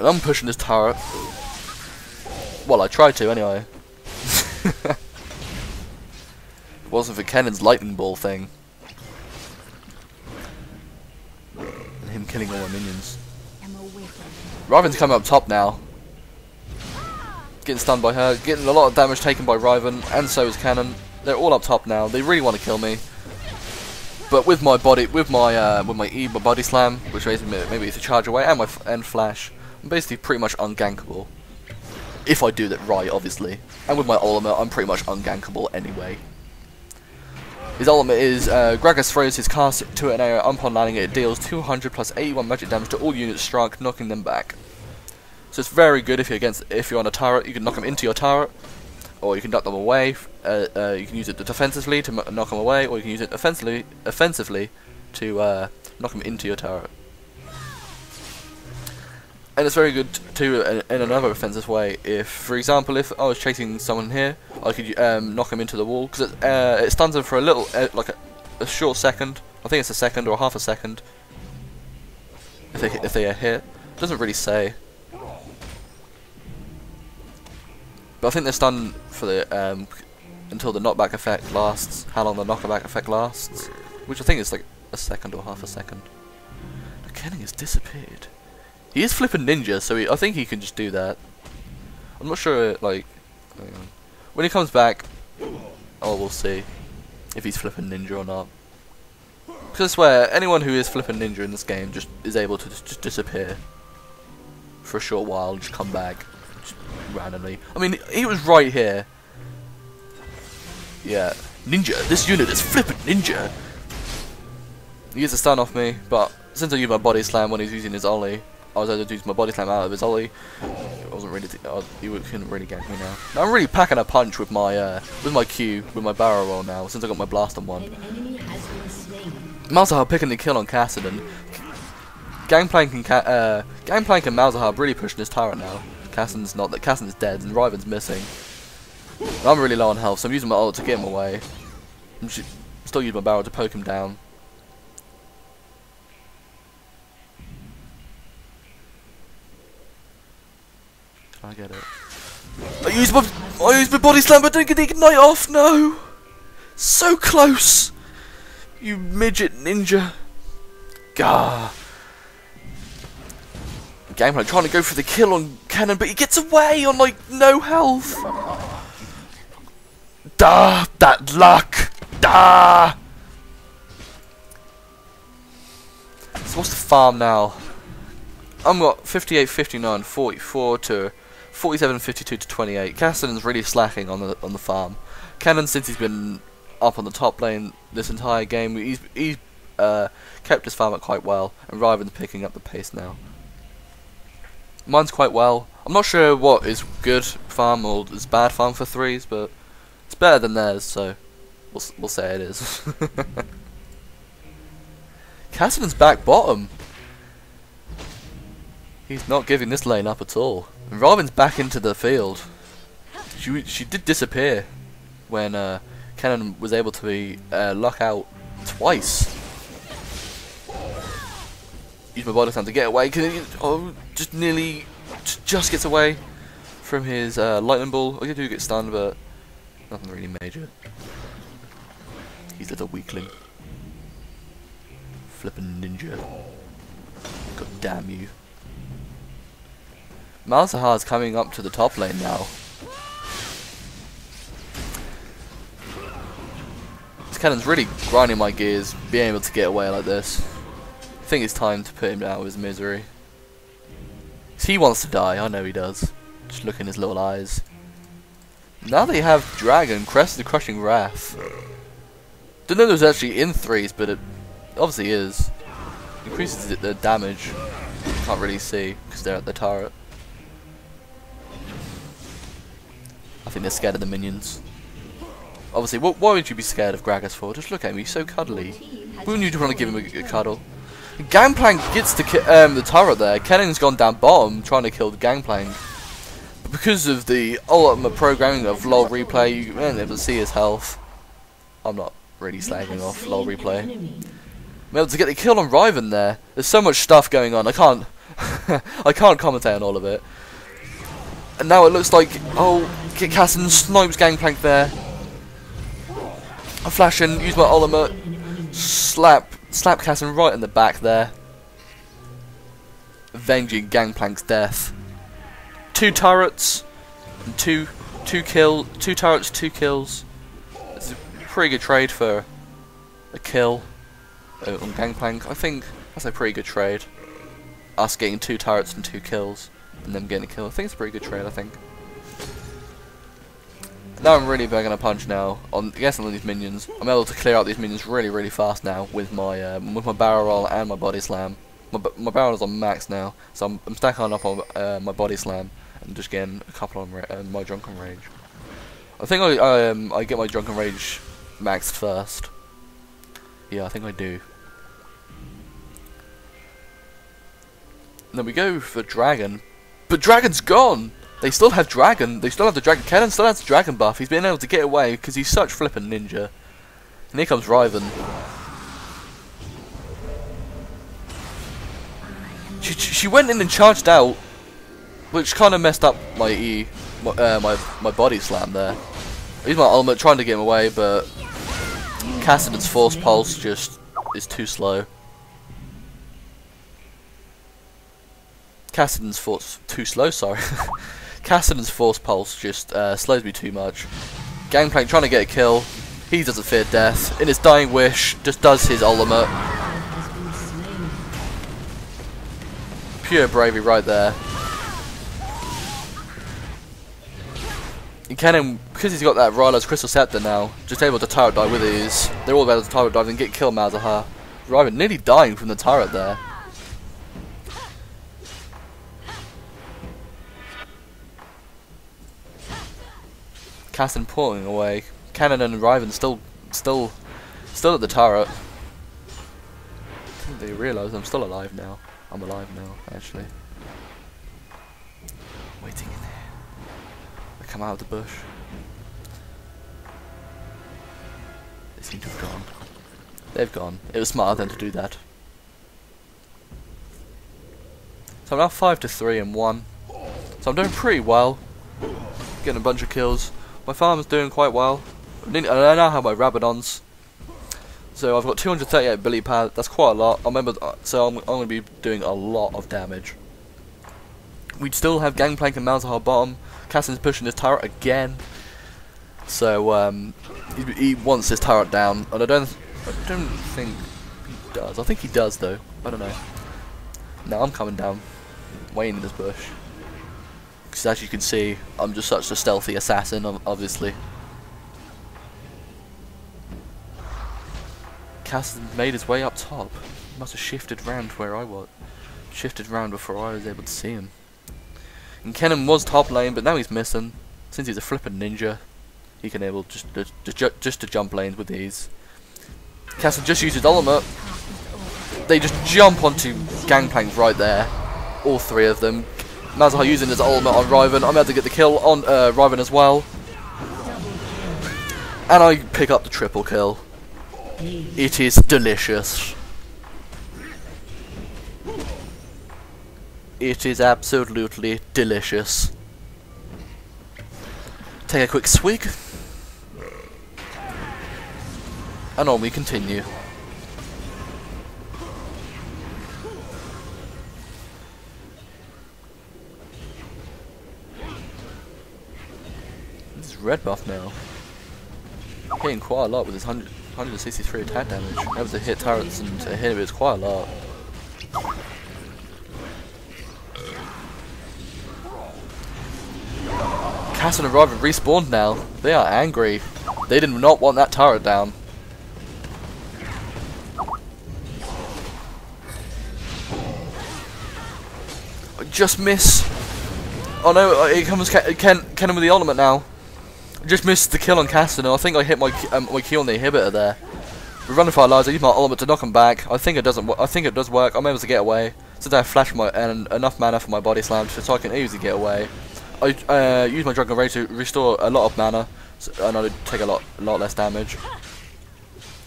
And I'm pushing this turret. Well, I tried to anyway. it wasn't for Kennen's lightning ball thing. And him killing all my minions. Riven's coming up top now. Getting stunned by her, getting a lot of damage taken by Riven, and so is Kennen. They're all up top now. They really want to kill me. But with my body, with my uh, with my E, my body slam, which raises me maybe it's a charge away, and my f and flash, I'm basically pretty much ungankable. If I do that right, obviously. And with my ultimate, I'm pretty much ungankable anyway. His ultimate is, uh, Gragas throws his cast to an area upon landing it deals 200 plus 81 magic damage to all units struck, knocking them back. So it's very good if you're against, if you're on a turret, you can knock them into your turret, or you can knock them away. Uh, uh, you can use it defensively to knock them away, or you can use it offensively, offensively to uh, knock them into your turret. And it's very good too in another offensive way. If, for example, if I was chasing someone here, I could um, knock them into the wall because it, uh, it stuns them for a little, uh, like a, a, short second. I think it's a second or half a second. If they if they are hit, it doesn't really say. But I think they're stunned for the um, until the knockback effect lasts. How long the knockback effect lasts, which I think is like a second or half a second. The Kennen has disappeared. He is flipping ninja, so he, I think he can just do that. I'm not sure, like, when he comes back, oh, we'll see if he's flipping ninja or not. Because I swear, anyone who is flipping ninja in this game just is able to just disappear for a short while and just come back just randomly. I mean, he was right here. Yeah, ninja. This unit is flipping ninja. He gets a stun off me, but since I use my body slam when he's using his ollie, I was able to use my body slam out of his ollie. It wasn't really, uh, he couldn't really gank me now. now. I'm really packing a punch with my uh, with my Q, with my barrel roll now, since I got my blast on one. Malzahar picking the kill on Kassadin. Gangplank and Ka uh, Gangplank and Malzahar really pushing his turret now. Kassadin's not that Kassadin's dead and Riven's missing. I'm really low on health, so I'm using my ult to get him away. I'm still using my barrel to poke him down. I get it. I use my I use my body slam but don't get the ignite off, no! So close! You midget ninja. Gah. Gameplay trying to go for the kill on Kennen, but he gets away on like no health. Da that luck. Da So what's the farm now? I'm got 58, 59, 44 to 47, 52 to 28. Kassadin's really slacking on the on the farm. Kennen, since he's been up on the top lane this entire game, he's he's uh, kept his farm up quite well, and Riven's picking up the pace now. Mine's quite well. I'm not sure what is good farm or is bad farm for threes, but it's better than theirs, so we'll we'll say it is. Kassadin's back bottom. He's not giving this lane up at all. Robin's back into the field. She she did disappear when uh, Kennen was able to be uh, lock out twice. Use my body slam to get away. Can he, oh, just nearly just gets away from his uh, lightning ball. I do get stunned, but nothing really major. He's a little weakling. Flippin' ninja. God damn you. Malzahar's coming up to the top lane now. This Kennen's really grinding my gears, being able to get away like this. I think it's time to put him out of his misery. He wants to die, I know he does. Just look in his little eyes. Now they have Dragon, Crest the Crushing Wrath. Didn't know it was actually in threes, but it obviously is. Increases the damage. Can't really see because they're at the turret. I think they're scared of the minions. Obviously, what, why would you be scared of Gragas for? Just look at me, he's so cuddly. Wouldn't you want to give him a, a cuddle? Gangplank gets the um, the turret there. Kennen's gone down bottom trying to kill the Gangplank. But because of the ultimate programming of LOL replay, you won't to see his health. I'm not really slagging off LOL replay. I'm able to get the kill on Riven there. There's so much stuff going on, I can't... I can't commentate on all of it. And now it looks like, oh, get Casson snipes Gangplank there. I flash in, use my ultimate, slap, slap Casson right in the back there. Avenging Gangplank's death. Two turrets, and two, two kill, two turrets, two kills. It's a pretty good trade for a kill uh, on Gangplank. I think that's a pretty good trade. Us getting two turrets and two kills, and them getting a kill. I think it's a pretty good trade, I think. Now I'm really bagging a punch now on I guess on these minions. I'm able to clear out these minions really really fast now with my um, with my barrel roll and my body slam. My, my barrel is on max now, so I'm, I'm stacking up on uh, my body slam and just getting a couple on uh, my drunken rage. I think I I, um, I get my drunken rage maxed first. Yeah, I think I do. then we go for Dragon. But Dragon's gone! They still have Dragon. They still have the Dragon. Kennen still has Dragon buff. He's been able to get away because he's such flippin' ninja. And here comes Riven. She, she went in and charged out, which kind of messed up my E, my, uh, my my body slam there. He's my ultimate trying to get him away, but Kassadin's Force Pulse just is too slow. Kassadin's Force too slow, sorry. Kassadin's Force Pulse just uh, slows me too much. Gangplank trying to get a kill. He doesn't fear death. In his dying wish, just does his ultimate. Pure bravery right there. And Kennen, because he's got that Rylai's Crystal Scepter now, just able to turret dive with ease. They're all able to turret dive and get killed Malzahar. Riven nearly dying from the turret there. Cassin pulling away. Kennen and Riven still, still, still at the turret. They realise I'm still alive now. I'm alive now, actually. Waiting in there. I come out of the bush. They seem to have gone. They've gone. It was smarter than to do that. So I'm now 5 to 3 and 1. So I'm doing pretty well. Getting a bunch of kills. My farm's doing quite well. I now have my Rabadons. So I've got 238 ability pad. That's quite a lot. I remember, uh, so I'm, I'm going to be doing a lot of damage. We still have Gangplank and Malzahar bottom. Cassin's pushing his turret again. So um, he, he, wants his turret down, and I don't, I don't think he does. I think he does though. I don't know. Now I'm coming down, waiting in this bush. Because as you can see, I'm just such a stealthy assassin, obviously. Caston made his way up top. He must have shifted round where I was. Shifted round before I was able to see him. And Kennen was top lane, but now he's missing. Since he's a flippin' ninja, he can able just just, just to jump lanes with ease. Castle just uses ultimate. They just jump onto Gangplanks right there. All three of them. Malzahar using his ultimate on Riven. I'm able to get the kill on uh, Riven as well. And I pick up the triple kill. It is delicious. It is absolutely delicious. Take a quick swig. And on we continue. Red buff now. Hitting quite a lot with his 100, 163 attack damage. Able to hit turrets and to hit it quite a lot. Castle and Riven respawned now. They are angry. They did not want that turret down. I just miss. Oh no, uh, here comes Ken, Ken, with the ultimate now. Just missed the kill on Castaner. I think I hit my um, my key on the inhibitor there. We're running for our lives. I use my ultimate to knock him back. I think it doesn't. I think it does work. I'm able to get away. Since I flash my and enough mana for my body slam, so I can easily get away. I uh, use my Drunken Rage to restore a lot of mana, so, and I take a lot, lot less damage.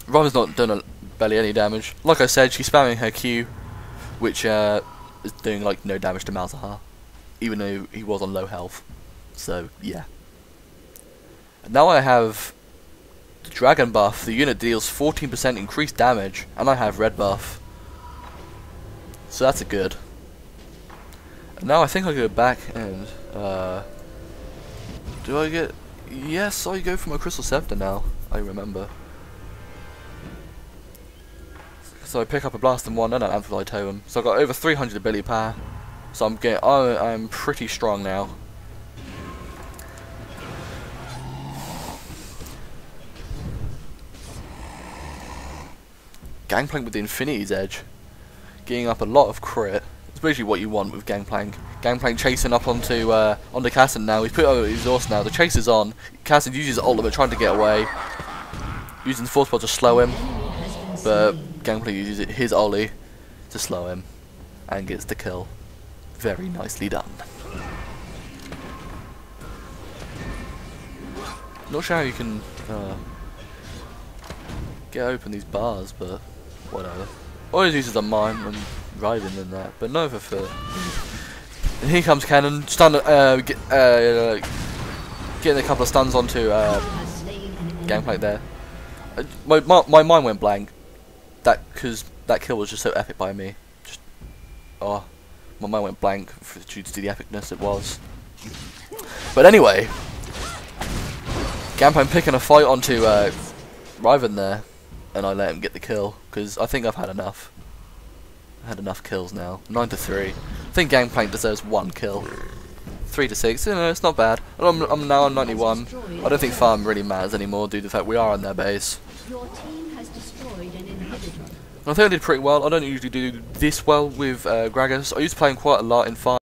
Robin's not done a, barely any damage. Like I said, she's spamming her Q, which uh, is doing like no damage to Malzahar, even though he was on low health. So yeah. Now I have the dragon buff. The unit deals 14% increased damage, and I have red buff. So that's a good. And now I think I'll go back and uh, do I get? Yes, I go for my crystal scepter now. I remember. So I pick up a blast and one and an amplified totem. So I've got over 300 ability power. So I'm getting, I'm pretty strong now. Gangplank with the Infinity's Edge. Getting up a lot of crit. It's basically what you want with Gangplank. Gangplank chasing up onto uh, onto Kassadin now. He's put over his exhaust now. The chase is on. Kassadin uses ultimate trying to get away. Using the force ball to slow him. But Gangplank uses his ollie to slow him. And gets the kill. Very nicely done. Not sure how you can uh, get open these bars, but whatever. Always uses a mime when riding in that, but no for. And here comes Kennen, stun, uh, get, uh, getting a couple of stuns onto uh, Gangplank there. Uh, my, my, my mind went blank. That because that kill was just so epic by me. Just oh, my mind went blank for, due to the epicness it was. But anyway, Gangplank picking a fight onto uh, Riven there, and I let him get the kill because I think I've had enough. I had enough kills now. Nine to three. I think Gangplank deserves one kill. Three to six. You know, it's not bad. I'm, I'm now on 91. I don't think farm really matters anymore due to the fact we are on their base. Your team has destroyed an inhibitor. I think I did pretty well. I don't usually do this well with uh, Gragas. I used to play him quite a lot in farm.